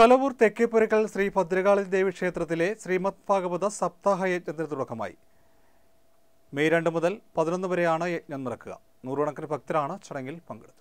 കലവൂർ തെക്കേപ്പുരക്കൽ ശ്രീ ഭദ്രകാളി ദേവി ക്ഷേത്രത്തിലെ ശ്രീമദ് ഭാഗവത സപ്താഹ യജ്ഞത്തിന് തുടക്കമായി. മെയ് രണ്ട് മുതൽ പതിനൊന്ന് വരെയാണ് യജ്ഞം നടക്കുക. നൂറുകണക്കിന് ഭക്തരാണ് ചടങ്ങിൽ പങ്കെടുത്തത്.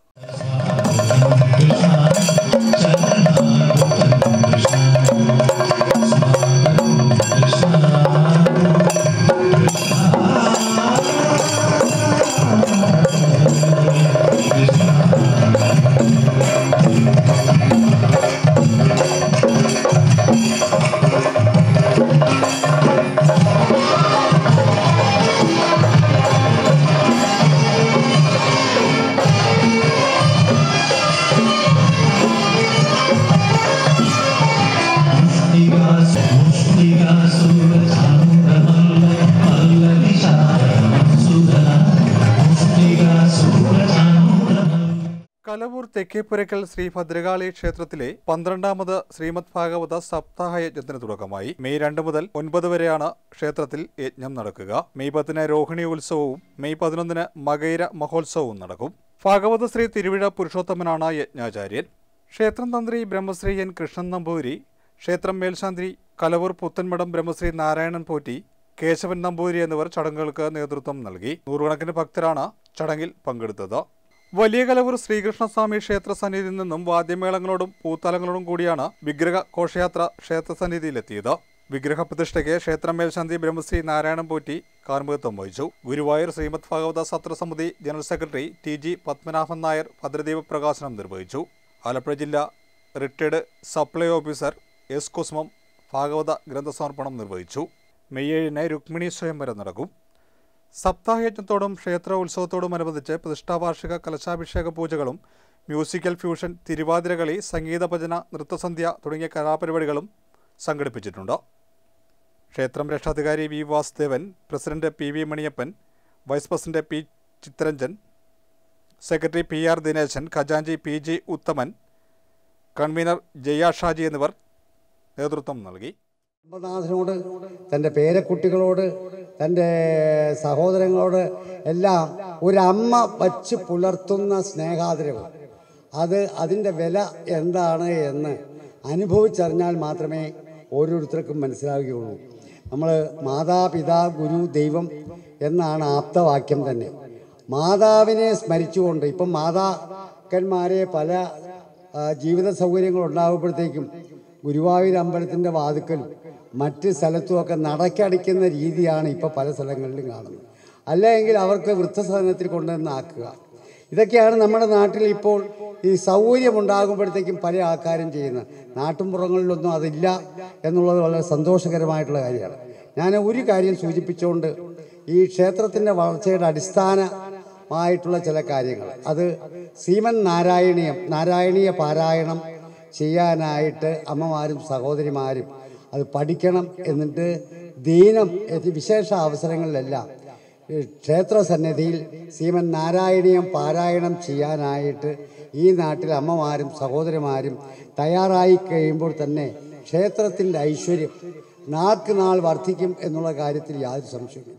കലവൂർ തെക്കേപ്പുരക്കൽ ശ്രീ ഭദ്രകാളി ക്ഷേത്രത്തിലെ പന്ത്രണ്ടാമത് ശ്രീമദ് ഭാഗവത സപ്താഹ യജ്ഞത്തിന് തുടക്കമായി. മെയ് രണ്ട് മുതൽ ഒൻപത് വരെയാണ് ക്ഷേത്രത്തിൽ യജ്ഞം നടക്കുക. മെയ് പത്തിന് രോഹിണി ഉത്സവവും മെയ് പതിനൊന്നിന് മകൈര മഹോത്സവവും നടക്കും. ഭാഗവത ശ്രീ തിരുവിഴ പുരുഷോത്തമനാണ് യജ്ഞാചാര്യൻ. ക്ഷേത്രം തന്ത്രി ബ്രഹ്മശ്രീ എൻ കൃഷ്ണൻ നമ്പൂരി ക്ഷേത്രം മേൽശാന്തി കലവൂർ പുത്തൻമഠം ബ്രഹ്മശ്രീ നാരായണൻ പോറ്റി കേശവൻ നമ്പൂരി എന്നിവർ ചടങ്ങുകൾക്ക് നേതൃത്വം നൽകി. നൂറുകണക്കിന് ഭക്തരാണ് ചടങ്ങിൽ പങ്കെടുത്തത്. വലിയ കലവൂർ ശ്രീകൃഷ്ണസ്വാമി ക്ഷേത്ര സന്നിധിയിൽ നിന്നും വാദ്യമേളങ്ങളോടും പൂത്തലങ്ങളോടും കൂടിയാണ് വിഗ്രഹ ഘോഷയാത്ര ക്ഷേത്ര സന്നിധിയിലെത്തിയത്. വിഗ്രഹ പ്രതിഷ്ഠയ്ക്ക് ക്ഷേത്ര മേൽശാന്തി ബ്രഹ്മശ്രീ നാരായണൻ പോറ്റി കാർമ്മികത്വം വഹിച്ചു. Guruvayur Shrimad Bhagavata സത്രസമിതി general secretary T G Padmanabhan Nair ഭദ്രദീപ പ്രകാശനം നിർവഹിച്ചു. ആലപ്പുഴ ജില്ലാ retired supply officer S Kusumam ഭാഗവത ഗ്രന്ഥസമർപ്പണം നിർവഹിച്ചു. മെയ് ഏഴിന് രുക്മിണി സ്വയംവരം നടക്കും. സപ്താഹയജ്ഞത്തോടും ക്ഷേത്ര ഉത്സവത്തോടുമനുബന്ധിച്ച് പ്രതിഷ്ഠാവാർഷിക കലശാഭിഷേക പൂജകളും മ്യൂസിക്കൽ ഫ്യൂഷൻ തിരുവാതിരകളി സംഗീത ഭജന നൃത്തസന്ധ്യ തുടങ്ങിയ കലാപരിപാടികളും സംഘടിപ്പിച്ചിട്ടുണ്ട്. ക്ഷേത്രം രക്ഷാധികാരി V Vasudevan president P V Maniyappan vice president P Chittaranjan secretary P R Dineshan ഖജാൻജി P G Uthaman convener Jaya Shaji എന്നിവർ നേതൃത്വം നൽകി. കുടുംബനാഥനോട് തന്റെ പേരക്കുട്ടികളോട് തന്റെ സഹോദരങ്ങളോട് എല്ലാം ഒരമ്മ വച്ച് പുലർത്തുന്ന സ്നേഹാദരവ്. അത് അതിന്റെ വില എന്താണ് എന്ന് അനുഭവിച്ചറിഞ്ഞാൽ മാത്രമേ ഓരോരുത്തർക്കും മനസ്സിലാവുകയുള്ളൂ. നമ്മൾ മാതാപിതാ ഗുരു ദൈവം എന്നാണ് ആപ്തവാക്യം തന്നെ. മാതാവിനെ സ്മരിച്ചുകൊണ്ട് ഇപ്പം മാതാക്കന്മാരെ പല ജീവിത സൗകര്യങ്ങൾ ഉണ്ടാകുമ്പോഴത്തേക്കും ഗുരുവായൂർ അമ്പലത്തിന്റെ വാതുക്കൽ മറ്റ് സ്ഥലത്തുമൊക്കെ നടക്കടിക്കുന്ന രീതിയാണ് ഇപ്പോൾ പല സ്ഥലങ്ങളിലും കാണുന്നത്. അല്ലെങ്കിൽ അവർക്ക് വൃദ്ധസദനത്തിൽ കൊണ്ടുവന്ന് ആക്കുക. ഇതൊക്കെയാണ് നമ്മുടെ നാട്ടിൽ ഇപ്പോൾ ഈ സൗകര്യം ഉണ്ടാകുമ്പോഴത്തേക്കും പല ആൾക്കാരും ചെയ്യുന്നത്. നാട്ടുമ്പുറങ്ങളിലൊന്നും അതില്ല എന്നുള്ളത് വളരെ സന്തോഷകരമായിട്ടുള്ള കാര്യമാണ്. ഞാൻ ഒരു കാര്യം സൂചിപ്പിച്ചുകൊണ്ട് ഈ ക്ഷേത്രത്തിന്റെ വളർച്ചയുടെ അടിസ്ഥാനമായിട്ടുള്ള ചില കാര്യങ്ങൾ. അത് സീമൻ നാരായണീയം നാരായണീയ പാരായണം ചെയ്യാനായിട്ട് അമ്മമാരും സഹോദരിമാരും അത് പഠിക്കണം എന്നിട്ട് ദീനം വിശേഷ അവസരങ്ങളിലെല്ലാം. ക്ഷേത്ര സന്നിധിയിൽ ശ്രീമൻ നാരായണീയം പാരായണം ചെയ്യാനായിട്ട് ഈ നാട്ടിൽ അമ്മമാരും സഹോദരിമാരും തയ്യാറായി കഴിയുമ്പോൾ തന്നെ ക്ഷേത്രത്തിന്റെ ഐശ്വര്യം നാൾക്ക് നാൾ വർദ്ധിക്കും എന്നുള്ള കാര്യത്തിൽ യാതൊരു സംശയമില്ല